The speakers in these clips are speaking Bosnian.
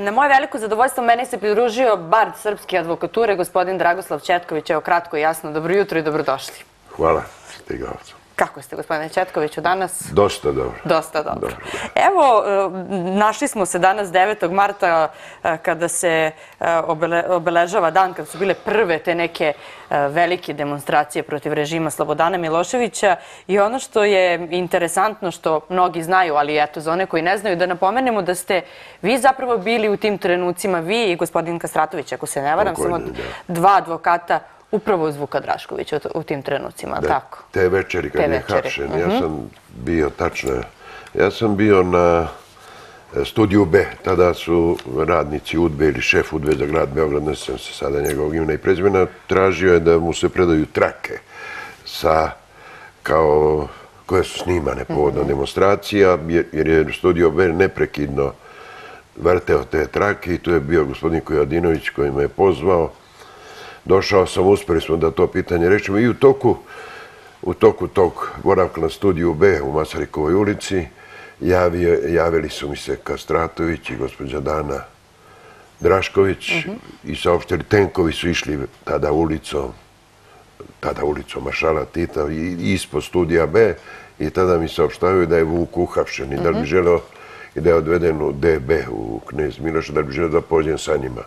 Na moje veliko zadovoljstvo meni se pridružio bard srpske advokature, gospodin Dragoslav Četković. Evo kratko i jasno, dobro jutro i dobrodošli. Hvala, stigao sam. Kako ste, gospodine Četkoviću, danas? Dosta dobro. Dosta dobro. Evo, e, našli smo se danas 9. marta e, kada se e, obeležava dan, kada su bile prve te neke velike demonstracije protiv režima Slobodana Miloševića. I ono što je interesantno, što mnogi znaju, ali eto, za one koji ne znaju, da napomenemo da ste vi zapravo bili u tim trenucima, vi i gospodin Kastratović, ako se ne varam, samo dva advokata upravo uz Vuka Draškovića u tim trenucima, tako? Te večeri kad je hapšen, ja mhm. sam bio tačno, ja sam bio na e, studiju B, tada su radnici UDBE ili šef UDBE za grad Beograd, ne sam se sada njegovog imena i prezimena, tražio je da mu se predaju trake sa, kao, koje su snimane povodno mhm. demonstracija, jer je studio B neprekidno vrteo te trake i tu je bio gospodin Kojadinović koji me je pozvao došao sam, uspeli smo da to pitanje rečemo i u toku, u toku tog boravka na studiju B u Masarikovoj ulici javio, javili su mi se Kastratović i gospođa Dana Drašković uh -huh. i saopštili, tenkovi su išli tada ulicom, tada ulicom Mašala Tita i ispod studija B i tada mi saopštavaju da je Vuk uhapšen i da bi želeo i da je odveden u DB u Knez Miloša, da bi želeo da pođem sa njima.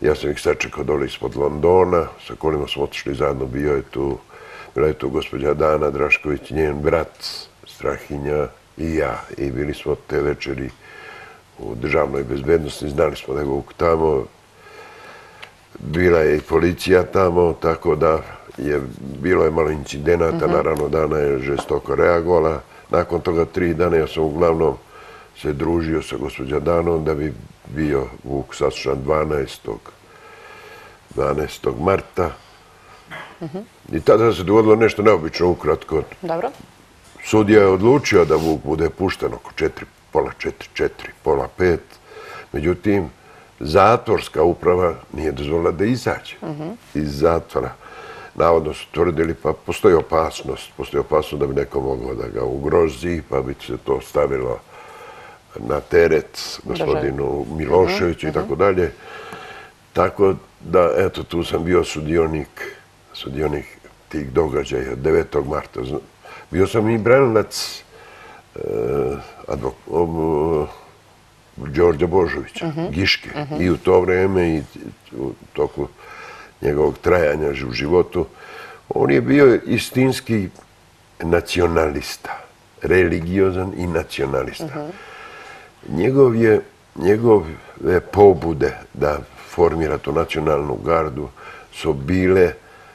Ja sam ih sačekao dole ispod Londona, sa kolima smo otišli zajedno, bio je tu, bila je tu gospođa Dana Drašković, njen brat Strahinja i ja. I bili smo te večeri u državnoj bezbednosti, znali smo da je Vuk tamo. Bila je i policija tamo, tako da je bilo je malo incidenata, mhm. naravno Dana je žestoko reagovala. Nakon toga tri dana ja sam uglavnom se družio sa gospođa Danom da bi bio Vuk saslušan 12. 12. marta. I tada se dogodilo nešto neobično ukratko. Dobro. Sudija je odlučio da Vuk bude pušten oko 4, pola 4, 4, pola 5. Međutim, zatvorska uprava nije dozvolila da izađe iz zatvora. Navodno su tvrdili, pa postoji opasnost, postoji opasnost da bi neko mogao da ga ugrozi, pa bi se to stavilo na teret gospodinu Miloševiću i mhm, tako mhm. dalje. Tako da, eto, tu sam bio sudionik, sudionik tih događaja 9. marta. Bio sam i branilac uh, uh, Đorđa Božovića, mhm, Giške. I u to vreme i u toku njegovog trajanja u životu. On je bio istinski nacionalista, religiozan i nacionalista njegov je, njegove pobude da formira tu nacionalnu gardu su bile,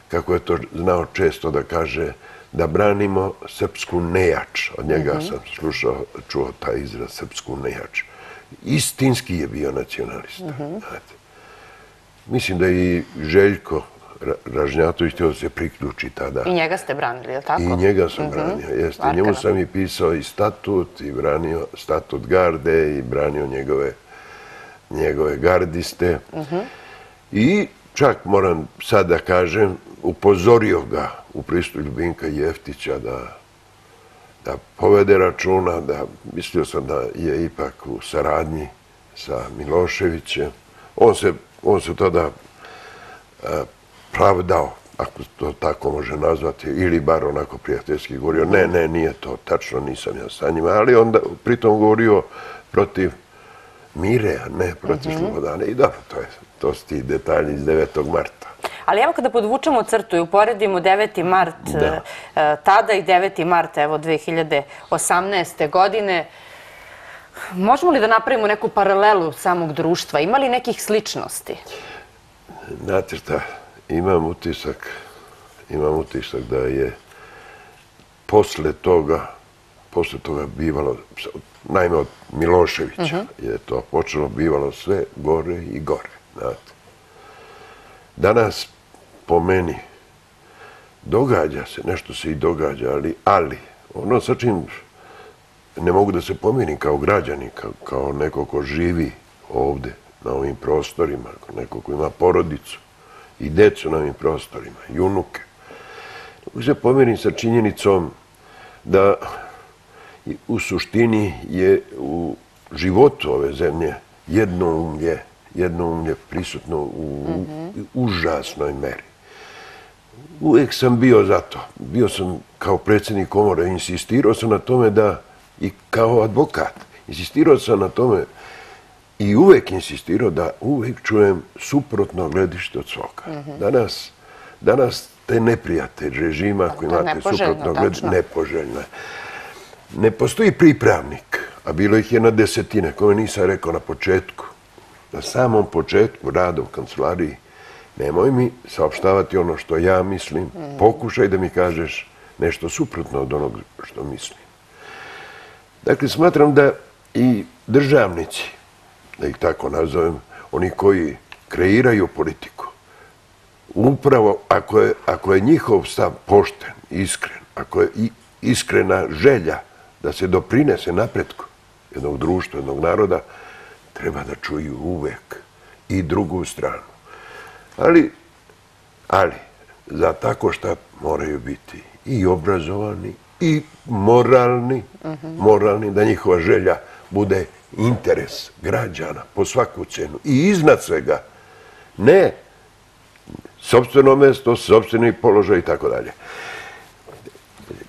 kako je to znao često da kaže, da branimo srpsku nejač. Od njega mhm. sam slušao, čuo taj izraz, srpsku nejač. Istinski je bio nacionalista. Mhm. Mislim da i Željko Ražnjatović htio se priključi tada. I njega ste branili, je tako? I njega sam mhm. branio, jeste. Njemu sam i pisao i statut, i branio statut garde, i branio njegove, njegove gardiste. Mhm. I čak moram sad da kažem, upozorio ga u pristup Ljubinka Jeftića da da povede računa, da mislio sam da je ipak u saradnji sa Miloševićem. On se, on se tada pravdao, ako to tako može nazvati, ili bar onako prijateljski govorio, ne, ne, nije to, tačno nisam ja sa njima, ali onda pritom govorio protiv mire, a ne protiv mhm. Slobodane. I dobro, to, je, to su ti detalji iz 9. marta. Ali evo kada podvučemo crtu i uporedimo 9. mart e, tada i 9. marta, evo 2018. godine, možemo li da napravimo neku paralelu samog društva? Ima li nekih sličnosti? Znate šta, imam utisak, imam utisak da je posle toga, posle toga bivalo, najme od Miloševića, mhm. je to počelo bivalo sve gore i gore. Znate. Danas, po meni, događa se, nešto se i događa, ali, ali, ono sa čim ne mogu da se pomirim kao građani, kao, kao neko ko živi ovde, na ovim prostorima, neko ko ima porodicu, i decu na ovim prostorima, i unuke. Mogu se pomirim sa činjenicom da u suštini je u životu ove zemlje jednoumlje, jednoumlje prisutno u užasnoj meri. Uvijek sam bio za to. Bio sam kao predsjednik komore, insistirao sam na tome da, i kao advokat, insistirao sam na tome i uvijek insistirao da uvijek čujem suprotno gledište od svoga. Danas, danas te neprijate režima koji imate suprotno gledište, nepoželjno. Ne postoji pripravnik, a bilo ih je na desetine, kome nisam rekao na početku, na samom početku rada u kancelariji, nemoj mi saopštavati ono što ja mislim, pokušaj da mi kažeš nešto suprotno od onog što mislim. Dakle, smatram da i državnici, da ih tako nazovem, oni koji kreiraju politiku, upravo ako je, ako je njihov stav pošten, iskren, ako je iskrena želja da se doprinese napretku jednog društva, jednog naroda, treba da čuju uvek i drugu stranu. Ali, ali, za tako što moraju biti i obrazovani, i moralni, moralni, da njihova želja bude interes građana po svaku cenu. I iznad svega, ne sobstveno mesto, sobstveni položaj i tako dalje.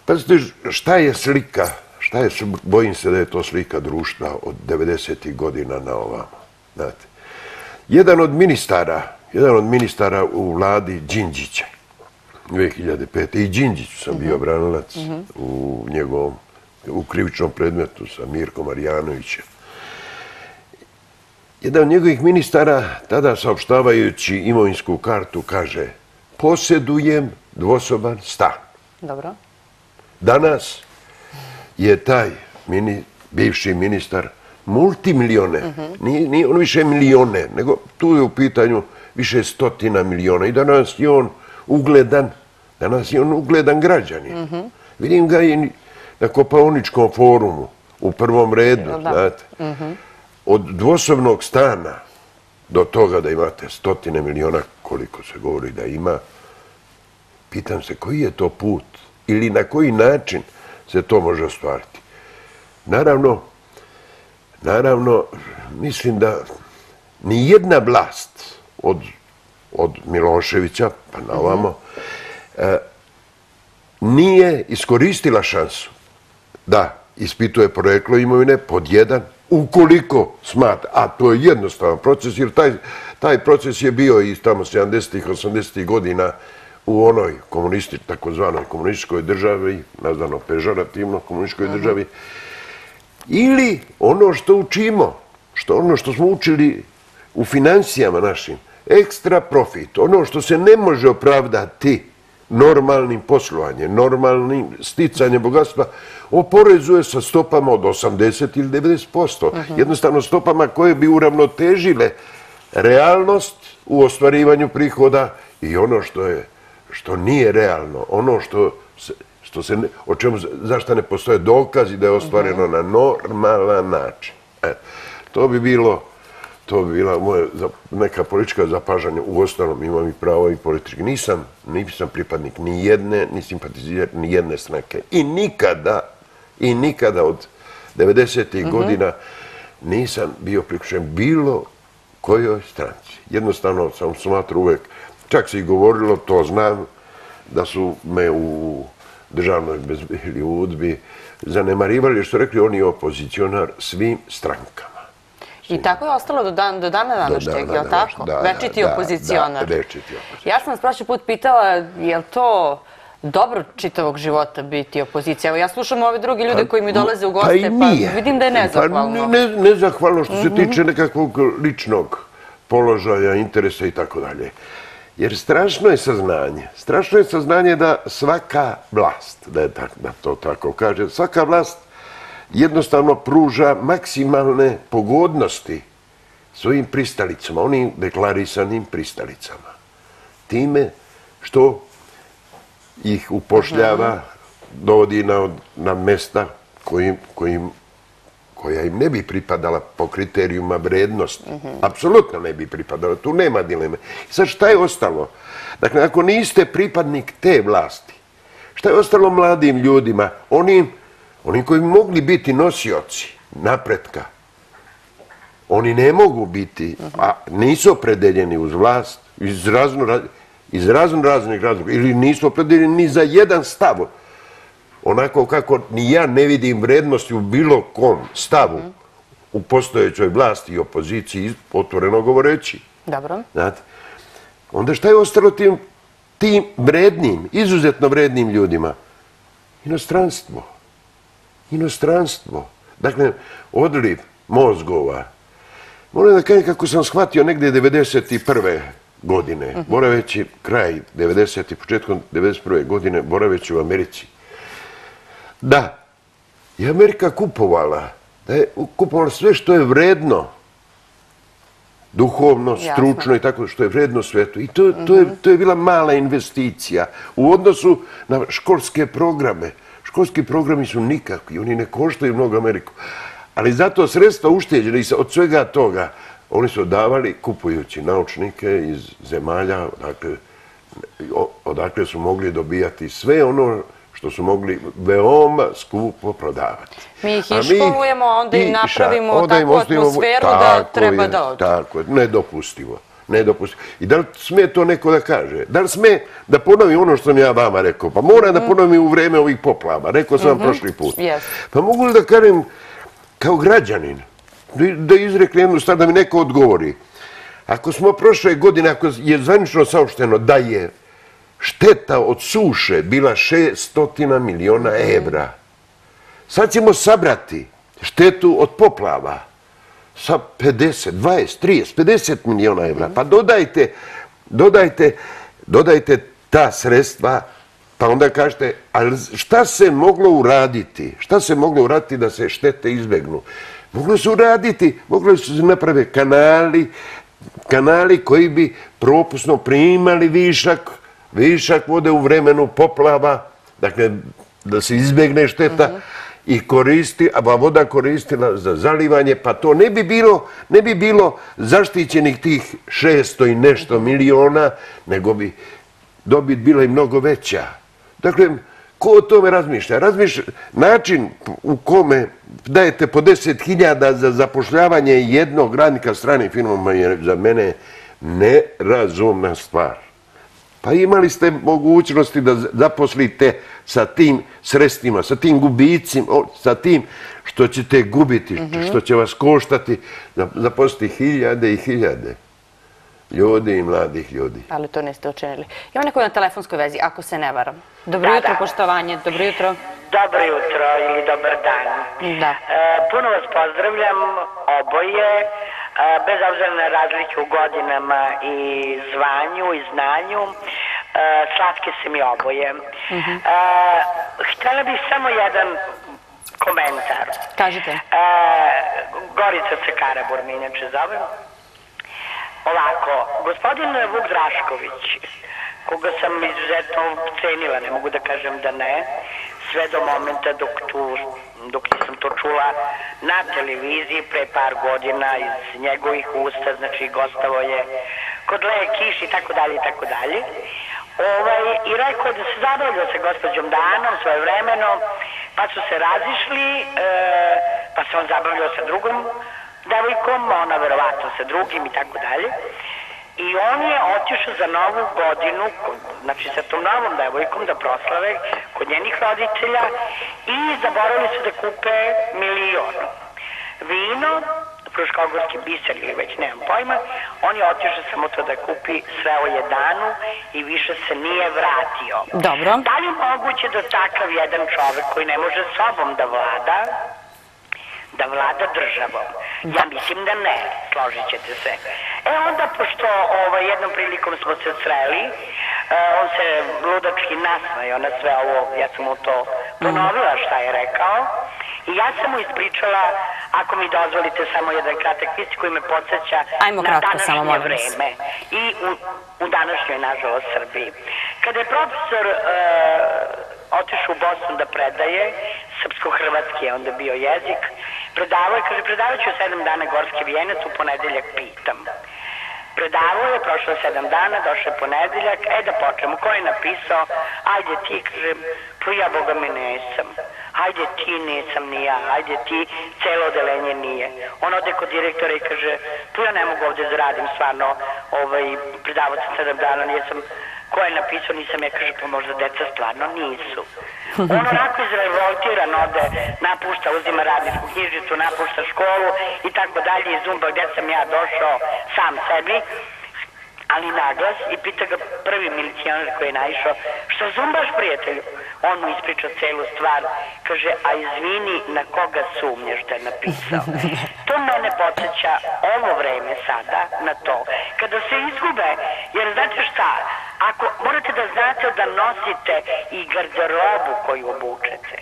Pazite, šta je slika, šta je, bojim se da je to slika društva od 90. godina na ovamo. Znate, jedan od ministara, jedan od ministara u vladi Đinđića, 2005. I Đinđiću sam bio branilac u njegovom, u krivičnom predmetu sa Mirkom Marjanovićem. Jedan od njegovih ministara, tada saopštavajući imovinsku kartu, kaže posjedujem dvosoban stan. Dobro. Danas je taj bivši ministar multimilione, nije on više milione, nego tu je u pitanju više stotina miliona. I danas je on ugledan, danas je on ugledan građanin. Vidim ga i na Kopaoničkom forumu, u prvom redu, znate. Od dvosobnog stana do toga da imate stotine miliona, koliko se govori da ima, pitam se koji je to put ili na koji način se to može ostvariti. Naravno, naravno, mislim da ni jedna vlast od od Miloševića, pa na ovamo, e, nije iskoristila šansu da ispituje projeklo imovine pod jedan, ukoliko smatra, a to je jednostavan proces, jer taj, taj proces je bio i tamo 70-ih, 80-ih godina u onoj komunisti, takozvanoj komunističkoj državi, nazvano pežorativno komunističkoj državi, ili ono što učimo, što ono što smo učili u financijama našim, ekstra profit, ono što se ne može opravdati normalnim poslovanjem, normalnim sticanjem bogatstva, oporezuje sa stopama od 80 ili 90%. Jednostavno stopama koje bi uravnotežile realnost u ostvarivanju prihoda i ono što je što nije realno, ono što što se o čemu zašto ne postoje dokazi da je ostvareno na normalan način. E, to bi bilo to bi bila moja neka politička zapažanja. U ostalom imam i pravo i politički. Nisam, nisam pripadnik ni jedne, ni simpatizijer ni jedne stranke. I nikada, i nikada od 90. godina nisam bio priključen bilo kojoj stranci. Jednostavno sam smatru uvek, čak se i govorilo, to znam, da su me u državnoj bezbili udbi zanemarivali, što rekli oni opozicionar svim strankama. I tako je ostalo do dana današnjeg, je li tako? Večiti opozicionar. Da, večiti opozicionar. Ja sam vas prošli put pitala, je li to dobro čitavog života biti opozicija? Evo, ja slušam ove drugi ljude pa, koji mi dolaze u goste, pa, pa vidim da je nezahvalno. Pa nezahvalno što se mhm. tiče nekakvog ličnog položaja, interesa i tako dalje. Jer strašno je saznanje, strašno je saznanje da svaka vlast, da je to tako kaže, svaka vlast jednostavno pruža maksimalne pogodnosti svojim pristalicama, onim deklarisanim pristalicama. Time što ih upošljava, dovodi na, na mesta kojim, kojim, koja im ne bi pripadala po kriterijuma vrednosti. Apsolutno ne bi pripadala, tu nema dileme. Sad šta je ostalo? Dakle, ako niste pripadnik te vlasti, šta je ostalo mladim ljudima? Onim Oni koji bi mogli biti nosioci napretka Oni ne mogu biti, a nisu opredeljeni uz vlast iz razno, iz razno raznih razloga ili nisu opredeljeni ni za jedan stav. Onako kako ni ja ne vidim vrednosti u bilo kom stavu u postojećoj vlasti i opoziciji, otvoreno govoreći. Dobro. Znate, onda šta je ostalo tim, tim vrednim, izuzetno vrednim ljudima? Inostranstvo. Inostranstvo. Dakle, odliv mozgova. Moram da kažem kako sam shvatio negdje 1991. godine, boraveći kraj 90. početkom 1991. godine, boraveći u Americi. Da, je Amerika kupovala, da je kupovala sve što je vredno, duhovno, stručno i tako što je vredno svetu. I to, to, je, to je bila mala investicija u odnosu na školske programe. Školski programi su nikakvi, oni ne koštaju mnogo Ameriku. Ali zato sredstva ušteđene od svega toga, oni su davali kupujući naučnike iz zemalja, dakle, odakle su mogli dobijati sve ono što su mogli veoma skupo prodavati. Mi ih iškolujemo, onda im napravimo takvu atmosferu da treba da odu. Tako je, nedopustivo. Nedopustivo. I da li smije to neko da kaže? Da li smije da ponovi ono što sam ja vama rekao? Pa mora da mhm. ponovi u vreme ovih poplava. Rekao sam vam mhm. prošli put. Pa mogu li da kažem kao građanin, da izrekne jednu stvar, da mi neko odgovori. Ako smo prošle godine, ako je zvanično saopšteno da je šteta od suše bila 600 miliona evra, sad ćemo sabrati štetu od poplava sa 50, 20, 30, 50 miliona evra. Pa dodajte, dodajte, dodajte ta sredstva, pa onda kažete, ali šta se moglo uraditi? Šta se moglo uraditi da se štete izbegnu? Moglo se uraditi, moglo se naprave kanali, kanali koji bi propusno primali višak, višak vode u vremenu poplava, dakle, da se izbegne šteta i koristi, a voda koristila za zalivanje, pa to ne bi bilo, ne bi bilo zaštićenih tih 600 i nešto miliona, nego bi dobit bila i mnogo veća. Dakle, ko o tome razmišlja? Razmišlja način u kome dajete po deset hiljada za zapošljavanje jednog radnika strani firmama je za mene nerazumna stvar. Pa imali ste mogućnosti da zaposlite sa tim sredstvima, sa tim gubicima, sa tim što ćete gubiti, mhm. što će vas koštati, zaposliti hiljade i hiljade ljudi i mladih ljudi. Ali to niste učinili. Ima neko na telefonskoj vezi, ako se ne varam. Dobro jutro, poštovanje. Dobro jutro. Dobro jutro ili dobar dan. Da. E, puno vas pozdravljam, oboje, e, bez obzira na razlike u godinama i zvanju i znanju. E, slatke se mi oboje. Mhm. Htjela bih samo jedan komentar. Kažite. Gorica se Karabur, mi inače zovem. Ovako, gospodin Vuk Drašković, koga sam izuzetno cenila, ne mogu da kažem da ne, sve do momenta dok, tu, dok nisam to čula na televiziji pre par godina iz njegovih usta, znači gostavo je kod Leje Kiš i tako dalje i tako dalje. Ovaj, I rekao da se zabavljao sa gospođom Danom svoje vremeno, pa su se razišli, e, pa se on zabavljao sa drugom devojkom, ona verovatno sa drugim i tako dalje. I on je otišao za novu godinu, znači sa tom novom devojkom da proslave kod njenih roditelja i zaboravili su da kupe milion. Vino, Fruškogorski biser ili već nemam pojma, on je otišao samo to da kupi sve o jedanu i više se nije vratio. Dobro. Da li je moguće da takav jedan čovek koji ne može sobom da vlada, da vlada državom. Ja mislim da ne, složit ćete se. E onda, pošto ovaj, jednom prilikom smo se sreli, uh, on se ludački nasmajao na sve ovo, ja sam mu to ponovila šta je rekao, i ja sam mu ispričala, ako mi dozvolite samo jedan kratak pis koji me podsjeća Ajmo na današnje samo, vreme i u, u današnjoj, nažalost, Srbiji. Kada je profesor uh, otišao u Bosnu da predaje, srpsko-hrvatski je onda bio jezik, predavao je, kaže, predavat ću sedam dana Gorski vijenac, u ponedeljak pitam. Predavao je, prošlo sedam dana, došao je ponedeljak, e da počnemo, ko je napisao, ajde ti, kaže, pa ja boga mi nesam. Ajde ti nisam ni ja, ajde ti celo odelenje nije. On ode kod direktora i kaže, tu ja ne mogu ovde da radim stvarno, ovaj, predavao sam sedam dana, nisam, ko je napisao, nisam ja, kaže, pa možda deca stvarno nisu. On onako izrevoltiran ode, napušta, uzima radničku knjižicu, napušta školu i tako dalje iz Zumba gdje sam ja došao sam sebi ali naglas i pita ga prvi milicijanar koji je naišao, što zumbaš prijatelju? On mu ispriča celu stvar, kaže, a izvini na koga sumnješ da je napisao. To mene podsjeća ovo vreme sada na to. Kada se izgube, jer znate šta, ako morate da znate da nosite i garderobu koju obučete,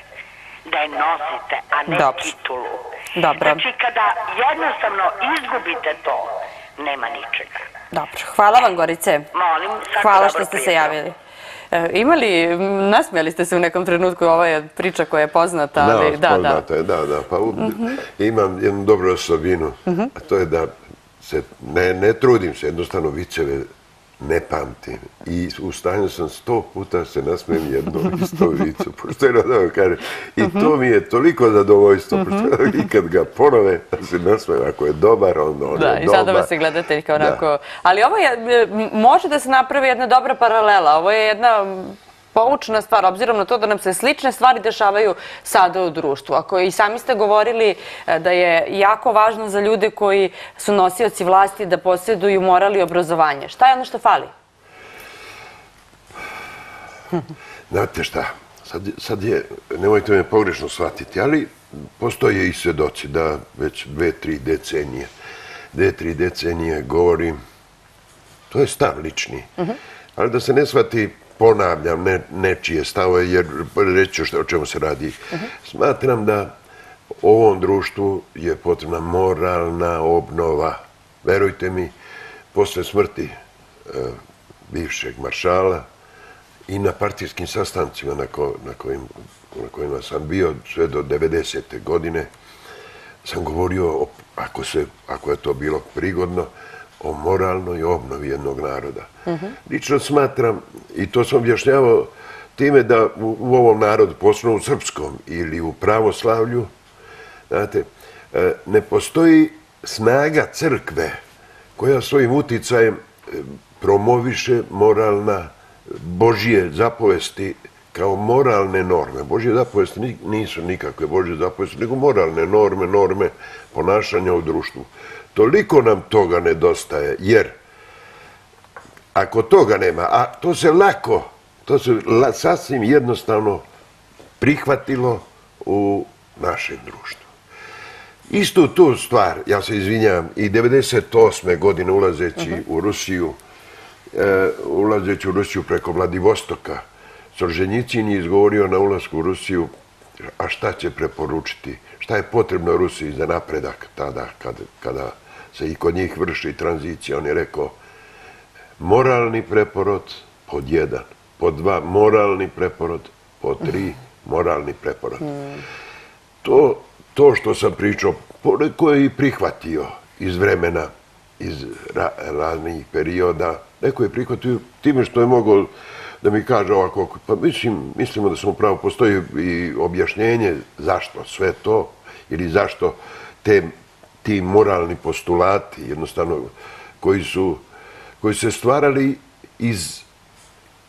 da je nosite, a ne Dobro. titulu. Dobro. Znači, kada jednostavno izgubite to, nema ničega. Dobro, hvala vam Gorice. Molim, Hvala što ste se javili. E, Imali, nasmijali ste se u nekom trenutku, ovo je priča koja je poznata, ali da, da. poznata je, da, da. Pa imam jednu dobru osobinu, a to je da se ne, ne trudim se, jednostavno viceve ne pamtim. I u stanju sam sto puta se nasmijem jednom isto vicu, pošto je da kaže. I to mi je toliko zadovoljstvo, pošto i kad ga ponove, da se nasmijem, ako je dobar, onda on Da, je i sada dobar. vas je gledatelj kao Da. onako... Ali ovo je, može da se napravi jedna dobra paralela. Ovo je jedna poučna stvar, obzirom na to da nam se slične stvari dešavaju sada u društvu. Ako i sami ste govorili e, da je jako važno za ljude koji su nosioci vlasti da posjeduju moral i obrazovanje. Šta je ono što fali? Znate šta, sad, sad je, nemojte me pogrešno shvatiti, ali postoje i svedoci da već dve, tri decenije, dve, tri decenije govorim, to je stav lični, ali da se ne shvati ponavljam ne, nečije stave, jer reću ću o čemu se radi. Smatram da ovom društvu je potrebna moralna obnova. Verujte mi, posle smrti e, bivšeg maršala, i na partijskim sastancima na, ko, na, kojim, na kojima sam bio sve do 90. godine, sam govorio, o, ako, se, ako je to bilo prigodno, o moralnoj obnovi jednog naroda. Lično smatram, i to sam objašnjavao time da u, u ovom narodu, posebno u srpskom ili u pravoslavlju, znate, e, ne postoji snaga crkve koja svojim uticajem e, promoviše moralna Božje zapovesti kao moralne norme. Božje zapovesti nisu nikakve Božje zapovesti, nego moralne norme, norme ponašanja u društvu. Toliko nam toga nedostaje, jer ako toga nema, a to se lako, to se la, sasvim jednostavno prihvatilo u našem društvu. Istu tu stvar, ja se izvinjam, i 98. godine ulazeći u Rusiju, e, ulazeći u Rusiju preko Vladivostoka, Solženjicin je izgovorio na ulasku u Rusiju, a šta će preporučiti, šta je potrebno Rusiji za napredak tada, kada, kada se i kod njih vrši tranzicija. On je rekao, moralni preporod pod jedan, pod dva moralni preporod, pod tri moralni preporod. To, to što sam pričao, poneko je i prihvatio iz vremena, iz ra, raznih perioda. Neko je prihvatio time što je mogao da mi kaže ovako, pa mislim, mislimo da sam upravo, postoji i objašnjenje zašto sve to, ili zašto te, ti moralni postulati, jednostavno, koji su, koji se stvarali iz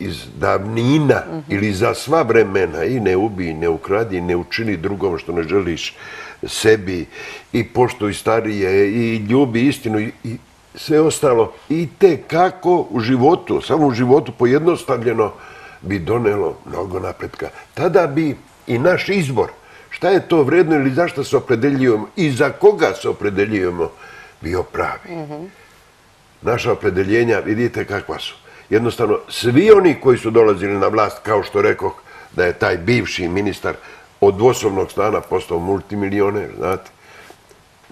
iz davnina ili za sva vremena i ne ubi, ne ukradi, ne učini drugom što ne želiš sebi i poštuj starije i ljubi istinu i, i sve ostalo. I te kako u životu, samo u životu pojednostavljeno bi donelo mnogo napretka. Tada bi i naš izbor, šta je to vredno ili zašto se opredeljujemo? I za koga se opredeljujemo, bio pravi. Naša opredeljenja, vidite kakva su. Jednostavno, svi oni koji su dolazili na vlast, kao što rekoh, da je taj bivši ministar od dvosobnog stana postao multimilioner, znate,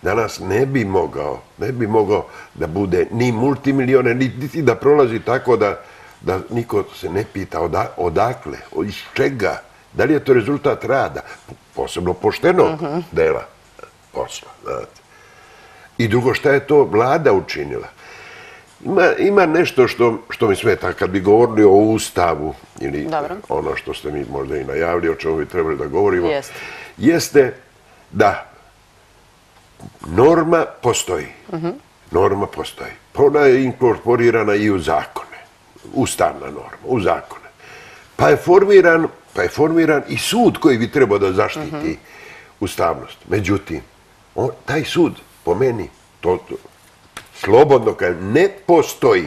danas ne bi mogao, ne bi mogao da bude ni multimilioner, niti da prolazi tako da, da niko se ne pita oda, odakle, iz čega, da li je to rezultat rada, posebno poštenog dela posla, znate. I drugo, šta je to vlada učinila? Ima, ima nešto što, što mi smeta kad bi govorili o ustavu ili Dobro. ono što ste mi možda i najavili, o čemu bi trebali da govorimo, Jeste. jeste da norma postoji. Norma postoji. Ona je inkorporirana i u zakone. Ustavna norma, u zakone. Pa je formiran, pa je formiran i sud koji bi trebao da zaštiti ustavnost. Međutim, on, taj sud, po meni, to, to slobodno kažem, ne postoji.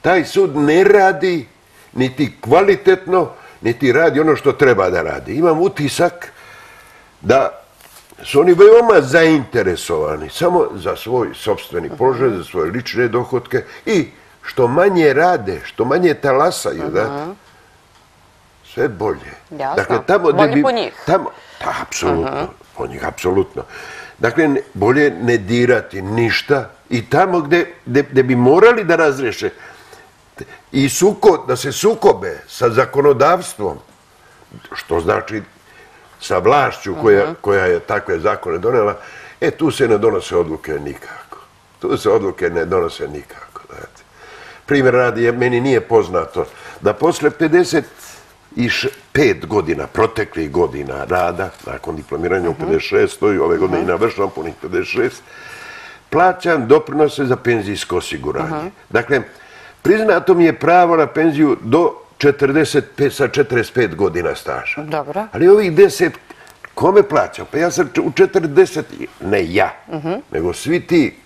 Taj sud ne radi niti kvalitetno, niti radi ono što treba da radi. Imam utisak da su oni veoma zainteresovani samo za svoj sobstveni položaj, za svoje lične dohodke i što manje rade, što manje talasaju, da, sve bolje. Jasno. Bolje po njih. Tamo, da, apsolutno, po njih, apsolutno. Dakle, bolje ne dirati ništa i tamo gde, gde, gde bi morali da razreše i suko, da se sukobe sa zakonodavstvom, što znači sa vlašću koja, koja je takve zakone donela, e, tu se ne donose odluke nikako. Tu se odluke ne donose nikako. Znate. Primjer radi, meni nije poznato da posle 55 godina, proteklih godina rada, nakon diplomiranja u 56, to i ove godine i navršavam punih 56, plaćam doprinose za penzijsko osiguranje. Dakle, priznato mi je pravo na penziju do 45, sa 45 godina staža. Dobro. Ali ovih 10, kome plaćam? Pa ja sam u 40, ne ja, nego svi ti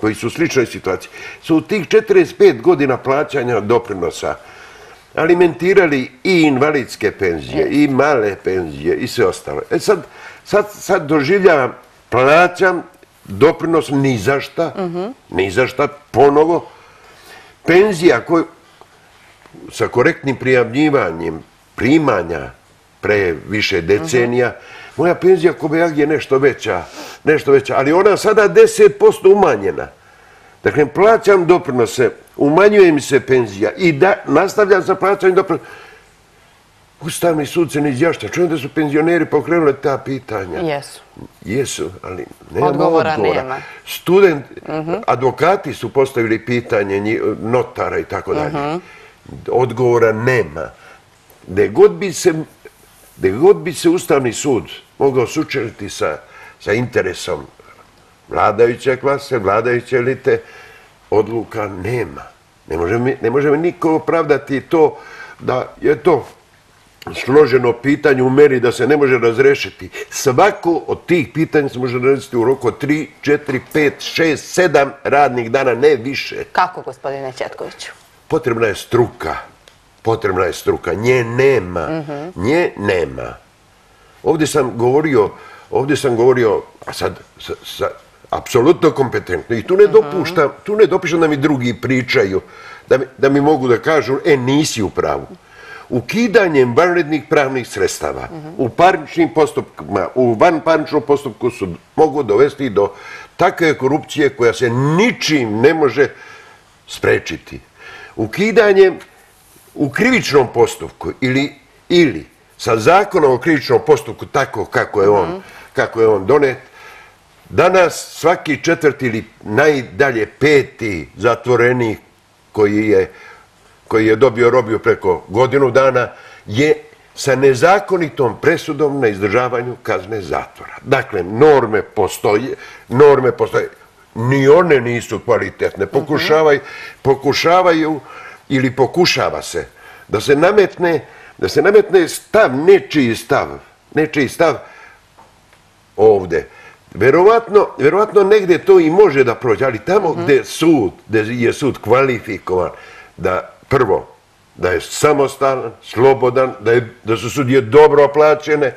koji su u sličnoj situaciji, su u tih 45 godina plaćanja doprinosa alimentirali i invalidske penzije, i male penzije, i sve ostalo. E sad, sad, sad doživljavam, plaćam doprinos ni za šta, ni za šta, ponovo, penzija koju, sa korektnim prijavljivanjem primanja pre više decenija, moja penzija Kobejag je nešto veća, nešto veća, ali ona sada 10% umanjena. Dakle, plaćam doprinose, umanjuje mi se penzija i da nastavljam sa plaćanjem doprinosa. Ustavni sud se ne izjašta. Čujem da su penzioneri pokrenuli ta pitanja. Jesu. Jesu, ali nema Odgovora odgovora. nema. Student, advokati su postavili pitanje notara i tako dalje. Odgovora nema. Gde god bi se, gde god bi se Ustavni sud mogao sučeliti sa, sa interesom vladajuće klase, vladajuće elite, odluka nema. Ne može, mi, ne može mi niko opravdati to da je to složeno pitanje u meri da se ne može razrešiti. Svako od tih pitanja se može razrešiti u roku od 3, 4, 5, 6, 7 radnih dana, ne više. Kako, gospodine Četkoviću? Potrebna je struka. Potrebna je struka. Nje nema. Nje nema. Ovdje sam govorio, ovdje sam govorio, a sad, sa, sa, apsolutno kompetentno. I tu ne dopuštam, tu ne dopuštam da mi drugi pričaju, da mi, da mi mogu da kažu, e, nisi u pravu. Ukidanjem vanrednih pravnih sredstava u parničnim postupkama, u vanparničnom postupku su mogu dovesti do takve korupcije koja se ničim ne može sprečiti. Ukidanjem u krivičnom postupku ili, ili sa zakonom o krivičnom postupku tako kako je on, kako je on donet, danas svaki četvrti ili najdalje peti zatvorenik koji je, koji je dobio robiju preko godinu dana je sa nezakonitom presudom na izdržavanju kazne zatvora. Dakle, norme postoje, norme postoje, ni one nisu kvalitetne. Pokušavaju, pokušavaju ili pokušava se da se nametne, da se nametne stav, nečiji stav, nečiji stav ovde. Verovatno, verovatno negde to i može da prođe, ali tamo gde sud, gde je sud kvalifikovan, da prvo, da je samostalan, slobodan, da, je, da su sudije dobro plaćene,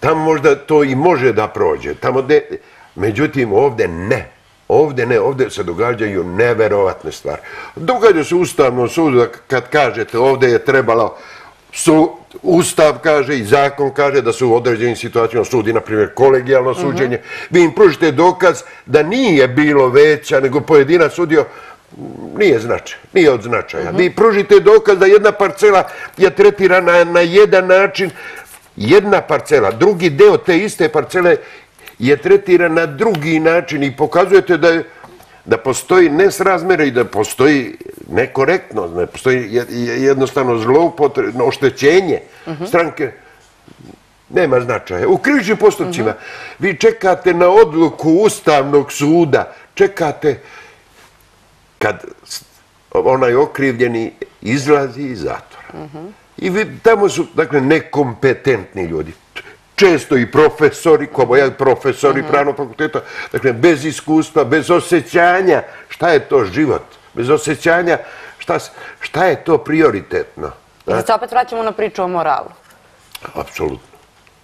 tamo možda to i može da prođe. Tamo gde, međutim, ovde ne. Ovde ne, ovde se događaju neverovatne stvari. Događa se Ustavnom sudu kad kažete ovde je trebalo su, Ustav kaže i zakon kaže da su u određenim situacijama sudi, na primjer, kolegijalno suđenje. Vi im pružite dokaz da nije bilo veća nego pojedina sudio, nije značaj, nije od značaja. Vi pružite dokaz da jedna parcela je tretirana na jedan način, jedna parcela, drugi deo te iste parcele je tretiran na drugi način i pokazujete da je da postoji nesrazmere i da postoji nekorektno, ne postoji jednostavno zloupotrebno oštećenje stranke, nema značaja. U krivičnim postupcima vi čekate na odluku Ustavnog suda, čekate kad onaj okrivljeni izlazi iz zatvora. I tamo su, dakle, nekompetentni ljudi. Često i profesori, kao ja profesori pravnog fakulteta, dakle, bez iskustva, bez osjećanja. Šta je to život? Bez osjećanja, šta je to prioritetno? Da se opet vraćamo na priču o moralu. Apsolutno.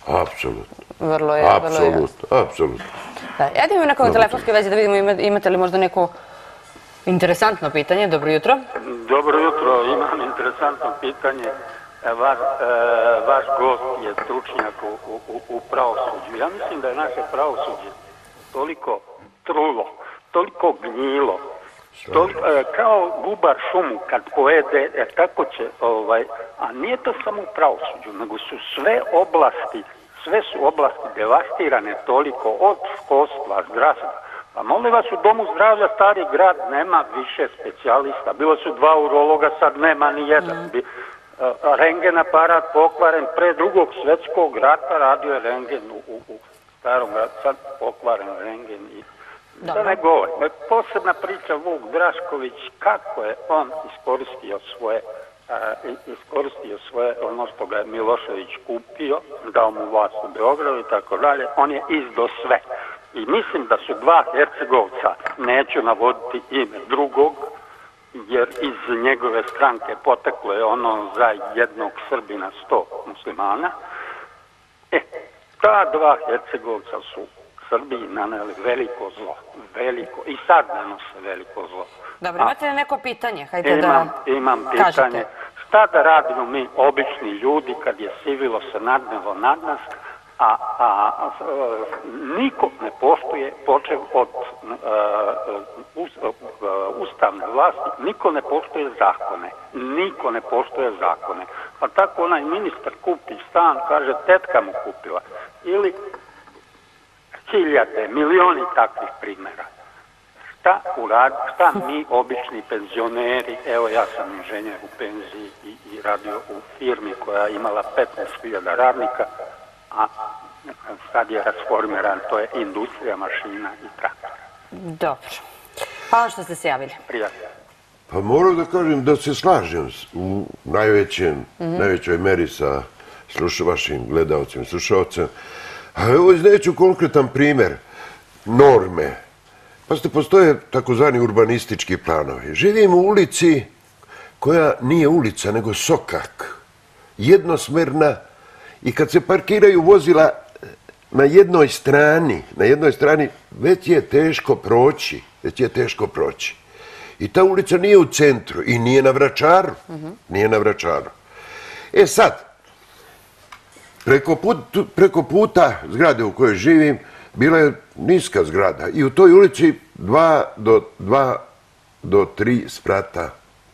Apsolutno. Vrlo je, vrlo je. Apsolutno, apsolutno. Ja da imam nekoj telefonskoj vezi da vidimo imate li možda neko interesantno pitanje. Dobro jutro. Dobro jutro, imam interesantno pitanje. E, vaš, e, vaš gost je stručnjak u, u, u pravosuđu. Ja mislim da je naše pravosuđe toliko trulo, toliko gnjilo, toliko, e, kao gubar šumu kad pojede, e, tako će, ovaj, a nije to samo u pravosuđu, nego su sve oblasti, sve su oblasti devastirane toliko od školstva, zdravstva. Pa molim vas, u Domu zdravlja Stari grad nema više specijalista. Bilo su dva urologa, sad nema ni jedan. Mm. Rengen aparat pokvaren pre drugog svetskog rata radio je rengen u, u, u starom gradu, sad pokvaren rengen i da ne govorim. Posebna priča Vuk Drašković, kako je on iskoristio svoje iskoristio svoje ono što ga je Milošević kupio, dao mu vlast u Beogradu i tako dalje, on je izdo sve. I mislim da su dva Hercegovca, neću navoditi ime drugog, jer iz njegove stranke poteklo je ono za jednog Srbina sto muslimana. E, ta dva Hercegovca su Srbiji naneli veliko zlo, veliko, i sad nanose veliko zlo. Dobro, imate li neko pitanje? Hajde imam, da imam pitanje. Šta da radimo mi, obični ljudi, kad je sivilo se nadnelo nad nas, a, a, a e, niko ne poštuje, počev od uh, ustavne vlasti, niko ne poštuje zakone. Niko ne poštuje zakone. Pa tako onaj ministar kupi stan, kaže, tetka mu kupila. Ili hiljade, milioni takvih primjera. Šta urad, šta mi, obični penzioneri, evo ja sam inženjer u penziji i, i radio u firmi koja imala 15.000 radnika, a sad je rasformiran, to je industrija mašina i traktora. Dobro. Hvala što ste se javili. Prijatno. Pa moram da kažem da se slažem u najvećem, najvećoj meri sa sluša, vašim gledalcima, slušalcem. A evo izneću konkretan primjer norme. Pa ste postoje takozvani urbanistički planovi. Živim u ulici koja nije ulica, nego sokak. Jednosmerna, I kad se parkiraju vozila eh, na jednoj strani, na jednoj strani, već je teško proći, već je teško proći. I ta ulica nije u centru i nije na vračaru, nije na vračaru. E sad, preko, put, preko puta zgrade u kojoj živim, bila je niska zgrada i u toj ulici dva do, dva do tri sprata,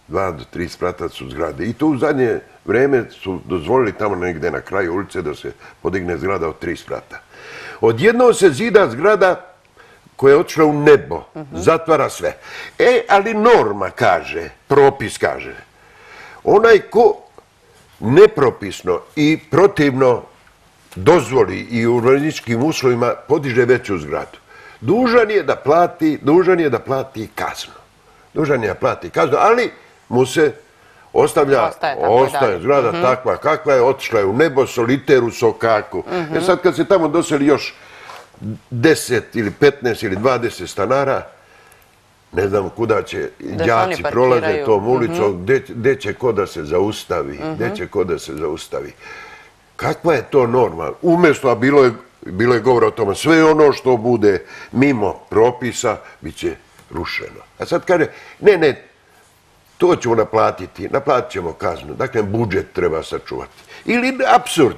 dva do tri sprata su zgrade. I to u zadnje vreme su dozvolili tamo negde na kraju ulice da se podigne zgrada od tri sprata. Odjedno se zida zgrada koja je otišla u nebo, zatvara sve. E, ali norma kaže, propis kaže, onaj ko nepropisno i protivno dozvoli i u urbanističkim uslovima podiže veću zgradu, dužan je da plati, dužan je da plati kaznu. Dužan je da plati kaznu, ali mu se ostavlja, ostaje zgrada mhm. takva kakva je, otišla je u nebo, soliteru, sokaku. E sad kad se tamo doseli još 10 ili 15 ili 20 stanara, ne znam kuda će djaci prolaze tom mhm. ulicom, gdje će ko da se zaustavi, gdje će ko da se zaustavi. Kakva je to norma? Umjesto, a bilo je, bilo je govor o tome, sve ono što bude mimo propisa, bit će rušeno. A sad kaže, ne, ne, to ćemo naplatiti, naplatit ćemo kaznu. Dakle, budžet treba sačuvati. Ili absurd.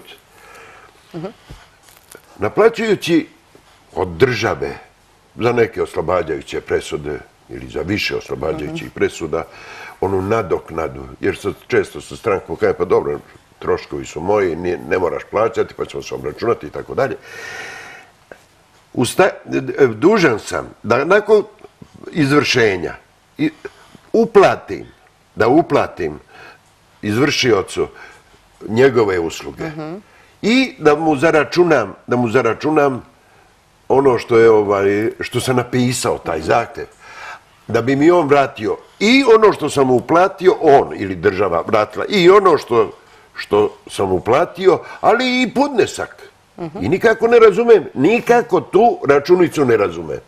Naplaćujući od države za neke oslobađajuće presude ili za više oslobađajućih presuda, onu nadoknadu, jer sad često sa strankom kaže, pa dobro, troškovi su moji, ne moraš plaćati, pa ćemo se obračunati i tako dalje. Dužan sam da nakon izvršenja i uplatim, da uplatim izvršiocu njegove usluge i da mu zaračunam, da mu zaračunam ono što je ovaj, što sam napisao, taj zahtev, da bi mi on vratio i ono što sam uplatio, on ili država vratila, i ono što, što sam uplatio, ali i podnesak. I nikako ne razumem, nikako tu računicu ne razumem.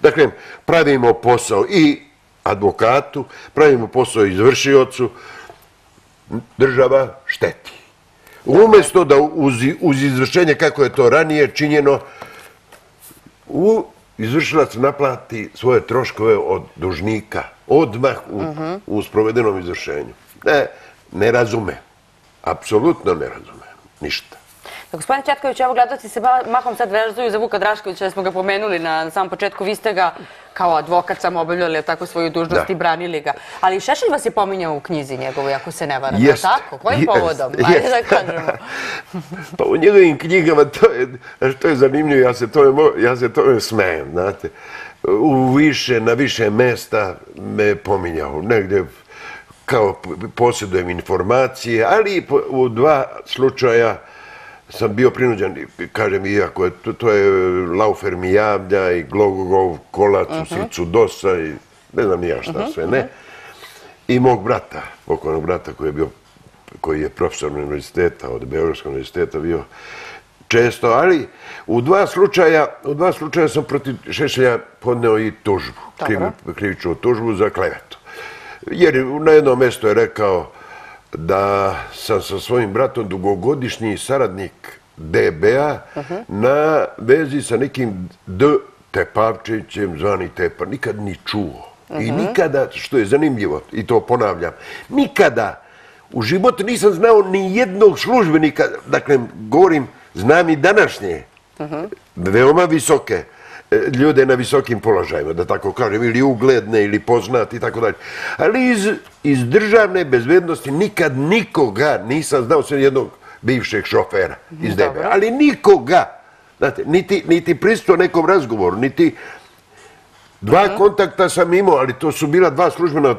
Dakle, pravimo posao i advokatu, pravimo posao izvršiocu, država šteti. Umjesto da uz, uz izvršenje, kako je to ranije činjeno, u izvršilac naplati svoje troškove od dužnika, odmah u, u sprovedenom izvršenju. Ne, ne razume. Apsolutno ne razume. Ništa. E, Gospodin Četković, evo gledoci se mahom sad vezuju za Vuka Draškovića, jer smo ga pomenuli na samom početku. Vi ste ga kao advokat sam obavljali tako svoju dužnost i branili ga. Ali Šešelj vas je pominjao u knjizi njegovoj, ako se ne varam. Jest. Tako? Kojim povodom? Ajde da kažemo. Pa u njegovim knjigama, to je, je zanimljivo, ja se tome, ja se tome smejem, znate. U više, na više mesta me pominjao. Negdje kao posjedujem informacije, ali u dva slučaja sam bio prinuđen, kažem, iako je, to, to je Laufer mi javlja i Glogogov kolac u srcu Dosa i ne znam nija šta sve, ne. I mog brata, pokojnog brata koji je bio koji je profesor univerziteta, od Beogradskog univerziteta bio često, ali u dva slučaja, u dva slučaja sam protiv Šešelja podneo i tužbu, krivičnu tužbu za klevetu. Jer na jednom mjestu je rekao, da sam sa svojim bratom dugogodišnji saradnik DBA na vezi sa nekim D. Tepavčićem, zvani Tepa. Nikad ni čuo. I nikada, što je zanimljivo, i to ponavljam, nikada u životu nisam znao ni jednog službenika, dakle, govorim, znam i današnje, veoma visoke, ljude na visokim položajima, da tako kažem, ili ugledne, ili poznati, i tako dalje. Ali iz, iz državne bezbednosti nikad nikoga nisam znao sve jednog bivšeg šofera iz DB. Ali nikoga, znate, niti, niti pristuo nekom razgovoru, niti dva mhm. kontakta sam imao, ali to su bila dva službena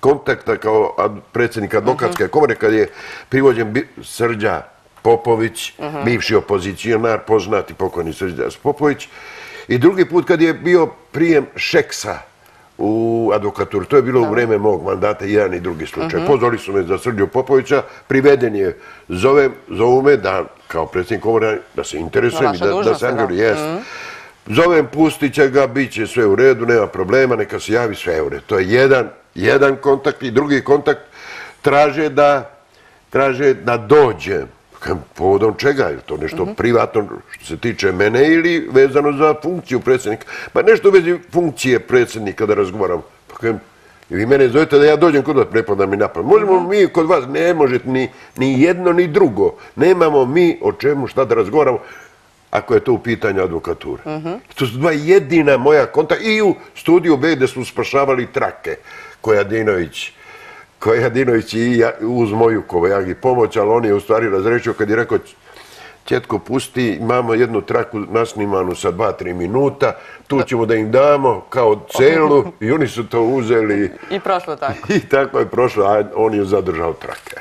kontakta kao predsjednik advokatske mhm. komore, kad je privođen Srđa Popović, mhm. bivši opozicijonar, poznati pokojni Srđa Popović, I drugi put kad je bio prijem Šeksa u advokaturu, to je bilo u vreme mog mandata, jedan i drugi slučaj. Mhm. Pozvali su me za Srđu Popovića, priveden je, zove, zovu me da, kao predsjednik komora, da se interesujem i da, da se angažu, jest. Mhm. Zovem, pustit će ga, bit će sve u redu, nema problema, neka se javi sve u redu. To je jedan, jedan kontakt i drugi kontakt traže da, traže da dođem povodom čega je to nešto privatno što se tiče mene ili vezano za funkciju predsjednika. Pa nešto u vezi funkcije predsjednika da razgovaram. Pa kajem, vi mene zovete da ja dođem kod vas prepada mi napad. Možemo mi kod vas, ne možete ni, ni jedno ni drugo. Nemamo mi o čemu šta da razgovaramo ako je to u pitanju advokature. To su dva jedina moja konta i u studiju B gde smo spašavali trake koja Dinović koja Dinović i ja, uz moju kovojagi pomoć, ali on je u stvari razrečio kad je rekao Četko, pusti, imamo jednu traku nasnimanu sa dva, tri minuta, tu ćemo da im damo kao celu i oni su to uzeli. I prošlo tako. I tako je prošlo, a on je zadržao trake.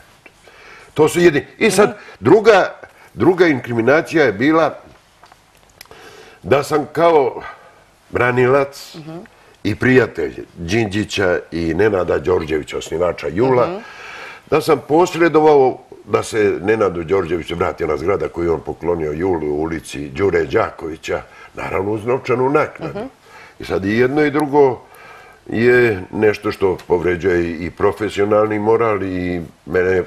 To su jedini. I sad, druga, druga inkriminacija je bila da sam kao branilac, i prijatelj Đinđića i Nenada Đorđevića, osnivača Jula, da sam posredovao da se Nenadu Đorđeviću vrati na zgrada koju on poklonio Julu u ulici Đure Đakovića, naravno uz novčanu naknadu. I sad i jedno i drugo je nešto što povređuje i profesionalni moral i mene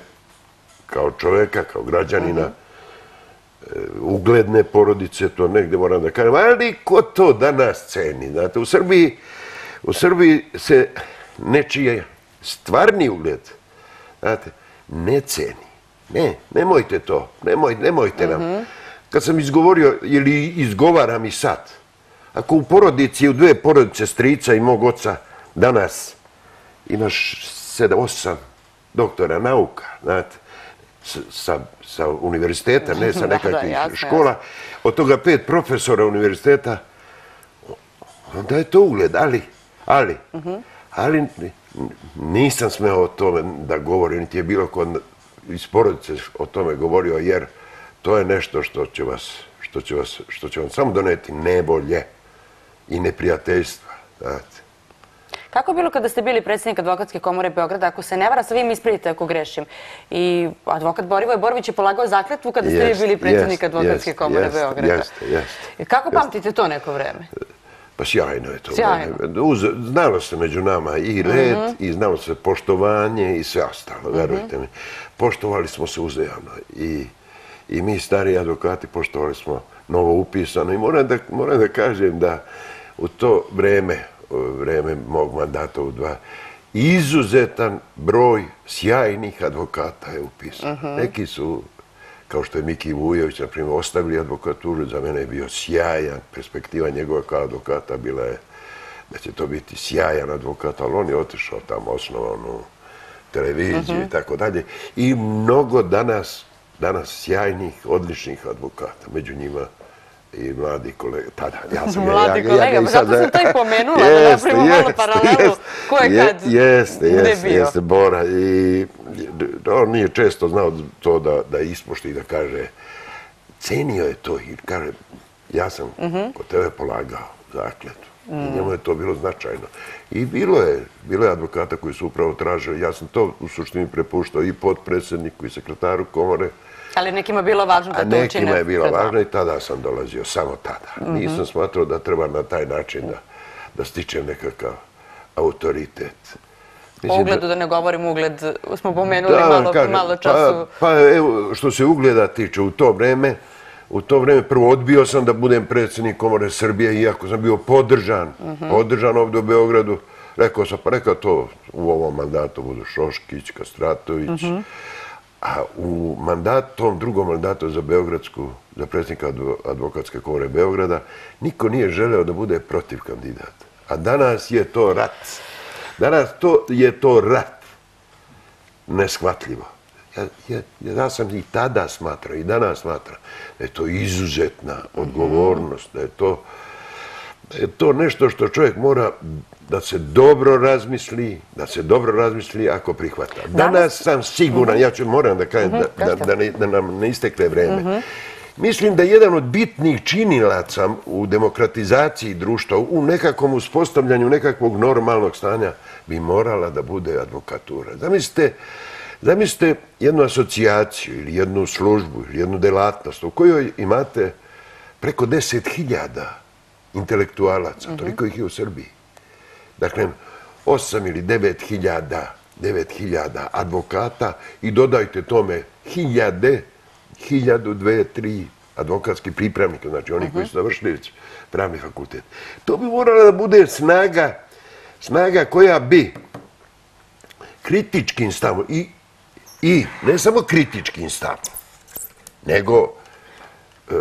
kao čoveka, kao građanina, e, ugledne porodice, to negde moram da kažem, ali ko to danas ceni? Znate, u Srbiji U Srbiji se nečije stvarni ugled, znate, ne ceni. Ne, nemojte to, nemoj, nemojte nam. Kad sam izgovorio, ili izgovaram i sad, ako u porodici, u dve porodice strica i mog oca danas imaš sedam, osam doktora nauka, znate, sa, sa univerziteta, ne sa nekakvih škola, od toga pet profesora univerziteta, onda je to ugled, ali Ali, ali nisam smeo o tome da govorim, niti je bilo kod iz porodice o tome govorio, jer to je nešto što će vas, što će vas, što će vam samo doneti nebolje i neprijateljstva. Znate. Kako je bilo kada ste bili predsjednik advokatske komore Beograda? Ako se ne vara, sa vi mi ispravite ako grešim. I advokat Borivoje Borović je polagao zakletvu kada ste vi bili predsjednik advokatske komore Beograda. Jeste, jeste. Kako pamtite to neko vreme? Pa sjajno je to. Sjajno. Znalo se među nama i red, Mhm. i znalo se poštovanje i sve ostalo, verujte mi. Poštovali smo se uzajamno i, i mi stari advokati poštovali smo novo upisano i moram da, moram da kažem da u to vreme, vreme mog mandata u dva, izuzetan broj sjajnih advokata je upisan. Mhm. Neki su kao što je Miki Vujović, na primjer, ostavili advokaturu, za mene je bio sjajan, perspektiva njegova kao advokata bila je da će to biti sjajan advokat, ali on je otišao tamo, osnovao onu televiziju i tako dalje. I mnogo danas, danas sjajnih, odličnih advokata, među njima i mladi kolega, tada, ja sam... Mladi ja, kolega, ga i pa sad- zato sam to i pomenula, da napravimo malo paralelu ko je kad Jeste, jeste, jeste, Bora. I on nije često znao to da, da ispošti i da kaže, cenio je to i kaže, ja sam kod tebe polagao zakletu. I njemu je to bilo značajno. I bilo je, bilo je advokata koji su upravo tražili, ja sam to u suštini prepuštao i podpredsjedniku i sekretaru komore, Ali nekima je bilo važno da to učine. nekima je bilo važno i tada sam dolazio, samo tada. Nisam smatrao da treba na taj način da, da stičem nekakav autoritet. O ugledu da ne govorim ugled, smo pomenuli malo, kažem, malo času. Pa, pa evo, što se ugleda tiče, u to vreme, u to vreme prvo odbio sam da budem predsjednik Komore Srbije, iako sam bio podržan, podržan ovdje u Beogradu. Rekao sam, pa neka to u ovom mandatu budu Šoškić, Kastratović. A u mandat, tom drugom mandatu za Beogradsku, za predsjednika advokatske komore Beograda, niko nije želeo da bude protiv kandidata. A danas je to rat. Danas to je to rat neshvatljivo. Ja, ja, ja sam i tada smatrao, i danas smatram, da je to izuzetna odgovornost, da je to, da je to nešto što čovjek mora da se dobro razmisli, da se dobro razmisli ako prihvata. Danas sam siguran, ja ću moram da kažem da, da, da, ne- da nam ne istekle vreme. Mislim da jedan od bitnih činilaca u demokratizaciji društva, u nekakvom uspostavljanju nekakvog normalnog stanja, bi morala da bude advokatura. Zamislite, zamislite jednu asocijaciju ili jednu službu ili jednu delatnost u kojoj imate preko 10.000 intelektualaca, toliko ih je u Srbiji. Dakle, 8 ili 9.000 9.000 advokata i dodajte tome hiljade, hiljadu, dve, tri advokatski pripravnika, znači oni koji su završili pravni fakultet. To bi morala da bude snaga, snaga koja bi kritičkim stavom i, i ne samo kritičkim stavom, nego e,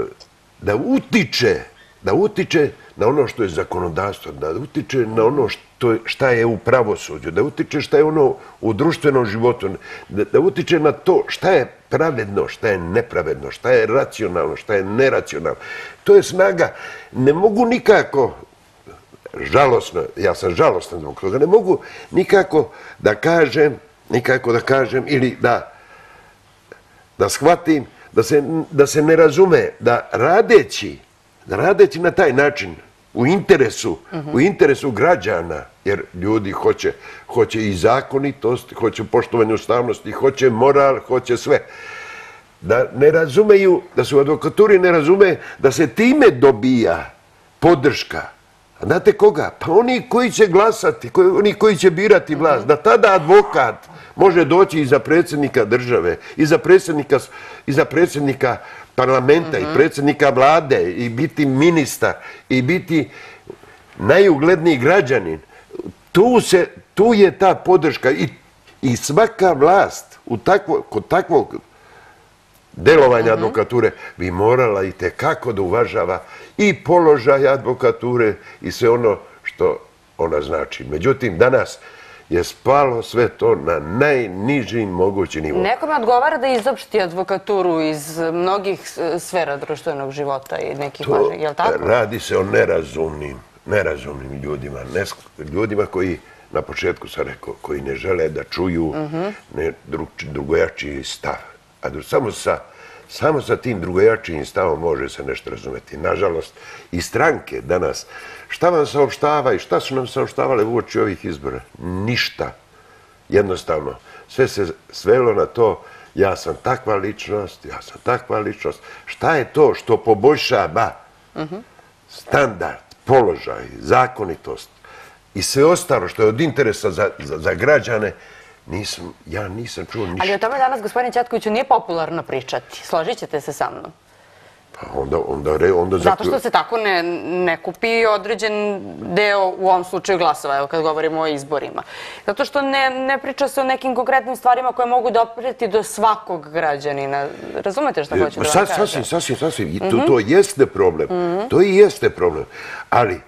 da utiče, da utiče na ono što je zakonodavstvo, da utiče na ono što šta je u pravosuđu, da utiče šta je ono u društvenom životu, da, da utiče na to šta je pravedno, šta je nepravedno, šta je racionalno, šta je neracionalno. To je snaga. Ne mogu nikako, žalosno, ja sam žalostan zbog toga, ne mogu nikako da kažem, nikako da kažem ili da da shvatim, da se, da se ne razume, da radeći, da radeći na taj način, u interesu, u interesu građana, jer ljudi hoće, hoće i zakonitost, hoće poštovanje ustavnosti, hoće moral, hoće sve. Da ne razumeju, da se u advokaturi ne razume da se time dobija podrška. A znate koga? Pa oni koji će glasati, koji, oni koji će birati vlast. Da tada advokat može doći i za predsjednika države, i za predsjednika, i za predsjednika parlamenta, i predsjednika vlade, i biti ministar, i biti najugledniji građanin. Tu, se, tu je ta podrška i, i svaka vlast u takvo, kod takvog delovanja advokature bi morala i tekako da uvažava i položaj advokature i sve ono što ona znači. Međutim, danas je spalo sve to na najniži mogući nivo. Nekome odgovara da izopšti advokaturu iz mnogih s- sfera društvenog života i nekih To važnih, je li tako? radi se o nerazumnim, nerazumnim ljudima, ljudima koji, na početku sam rekao, koji ne žele da čuju drugojačiji stav. A samo sa Samo sa tim drugojačijim stavom može se nešto razumeti. Nažalost, i stranke danas, šta vam saopštava i šta su nam saopštavale u oči ovih izbora? Ništa. Jednostavno, sve se svelo na to, ja sam takva ličnost, ja sam takva ličnost. Šta je to što poboljšava standard, položaj, zakonitost i sve ostalo što je od interesa za građane, Nisam, ja nisam čuo ništa. Ali o tome danas, gospodine Četkoviću, nije popularno pričati. Složit ćete se sa mnom. Pa onda, onda, re, onda... Zato što se tako ne, ne kupi određen deo u ovom slučaju glasova, evo kad govorimo o izborima. Zato što ne, ne priča se o nekim konkretnim stvarima koje mogu dopreti do svakog građanina. Razumete što hoću da vam kažem? Sasvim, sasvim, sasvim. I to, to jeste problem. To i jeste problem. Ali,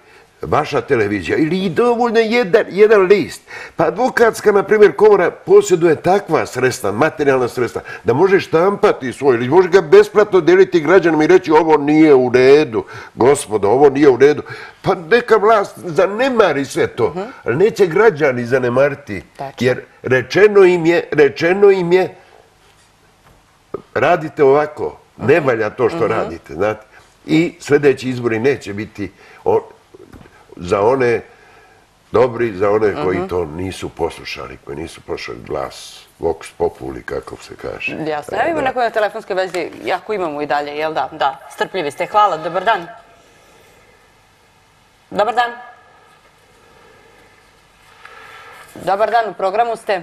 vaša televizija ili dovoljno jedan, jedan list. Pa advokatska, na primjer, komora posjeduje takva sredstva, materijalna sredstva, da može štampati svoj ili može ga besplatno deliti građanima i reći ovo nije u redu, gospodo, ovo nije u redu. Pa neka vlast zanemari sve to, ali neće građani zanemariti, jer rečeno im je, rečeno im je, radite ovako, ne valja to što radite, znate. I sljedeći izbori neće biti za one dobri, za one koji mhm. to nisu poslušali, koji nisu poslušali glas, vox populi, kako se kaže. Jasno. Evo imamo neko na telefonskoj vezi, jako imamo i dalje, jel da? Da, strpljivi ste. Hvala, dobar dan. Dobar dan. Dobar dan, u programu ste.